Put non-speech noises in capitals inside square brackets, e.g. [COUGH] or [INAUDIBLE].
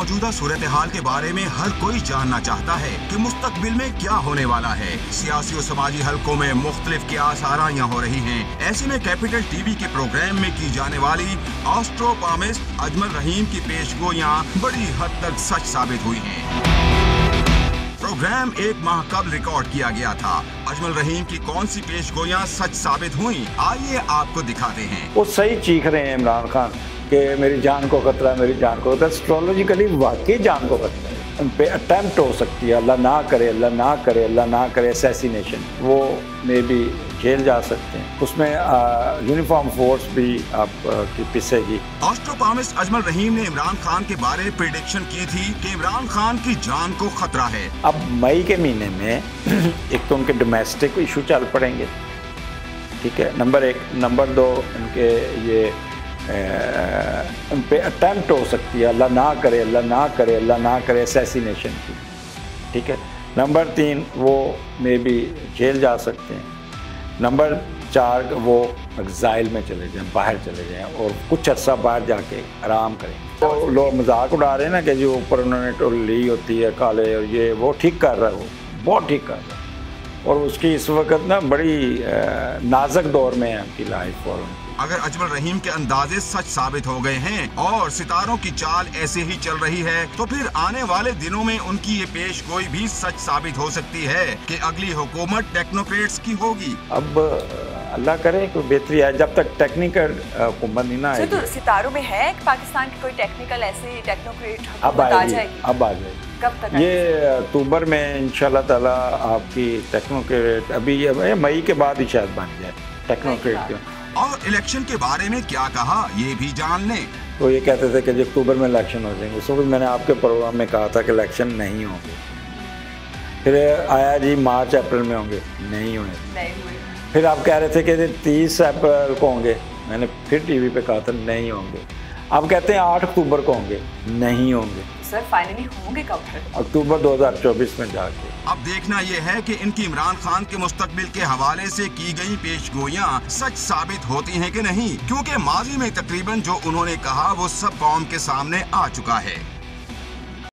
मौजूदा सूरत हाल के बारे में हर कोई जानना चाहता है कि मुस्तकबिल में क्या होने वाला है। सियासी और समाजी हलकों में मुख्तलिफ़ क्यास आराइयाँ हो रही हैं। ऐसे में कैपिटल टीवी के प्रोग्राम में की जाने वाली ऑस्ट्रोपामिस्ट अजमल रहीम की पेशगोयाँ बड़ी हद तक सच साबित हुई है। प्रोग्राम एक माह कबल रिकॉर्ड किया गया था? अजमल रहीम की कौन सी पेशगोयां सच साबित हुई? आइए आपको दिखाते हैं। वो सही चीख रहे हैं इमरान खान। कि मेरी जान को खतरा मेरी जान को खतरा एस्ट्रोलॉजिकली वाकई जान को खतरा उन पे अटैम्प्ट हो सकती है अल्लाह ना करे अल्लाह ना करे अल्लाह ना करे असैसिनेशन वो मे भी जेल जा सकते हैं। उसमें यूनिफॉर्म फोर्स भी आप की पिसेगी। ऑस्ट्रोपामिस्ट अजमल रहीम ने इमरान खान के बारे में प्रिडिक्शन की थी कि इमरान खान की जान को खतरा है। अब मई के महीने में [CLEARS THROAT] एक तो उनके डोमेस्टिक इशू चल पड़ेंगे। ठीक है? नंबर एक नंबर दो उनके ये उन पे अटैम्प्ट हो सकती है, अल्लाह ना करे, अल्लाह ना करे, अल्लाह ना करे असैसिनेशन की। ठीक है? नंबर तीन, वो मे बी जेल जा सकते हैं। नंबर चार, वो एग्जाइल में चले जाएँ, बाहर चले जाएँ और कुछ अर्सा बाहर जाके आराम करें। तो लोग मज़ाक उड़ा रहे हैं ना कि जो ऊपर उन्होंने टोल ली होती है, काले और ये, वो ठीक कर रहा है वो, बहुत ठीक कर रहा है। और उसकी इस वक्त ना बड़ी नाजक दौर में है उनकी लाइफ और उनकी। अगर अजमल रहीम के अंदाजे सच साबित हो गए हैं और सितारों की चाल ऐसे ही चल रही है तो फिर आने वाले दिनों में उनकी ये पेश गोई भी सच साबित हो सकती है कि अगली हुकूमत टेक्नोक्रेट्स की होगी। अब अल्लाह करे कोई बेहतरी है जब तक टेक्निकल हुकूमत नहीं ना तो सितारों में है पाकिस्तान की कोई टेक्निकल ऐसी टेक्नोक्रेट अब आ जाएगी? अब आ जाएगी। कब तक ये अक्टूबर में इंशाल्लाह ताला आपकी टेक्नोक्रेट अभी ये मई के बाद ही शायद बन जाए टेक्नोक्रेट और इलेक्शन के बारे में क्या कहा ये भी जान ले। तो ये कहते थे कि अक्टूबर में इलेक्शन हो जाएँगे। उस मैंने आपके प्रोग्राम में कहा था कि इलेक्शन नहीं होंगे। फिर आया जी मार्च अप्रैल में होंगे। नहीं हुए। फिर आप कह रहे थे कि तीस अप्रैल को होंगे। मैंने फिर टीवी पे कहा था नहीं होंगे। आप कहते हैं आठ अक्टूबर को होंगे। नहीं होंगे। सर फाइनली होंगे कब अक्टूबर 2024 में जाके। अब देखना यह है कि इनकी इमरान खान के मुस्तकबिल के हवाले से की गई गोया सच साबित होती हैं कि नहीं? क्योंकि माजी में तकरीबन जो उन्होंने कहा वो सब कौम के सामने आ चुका है।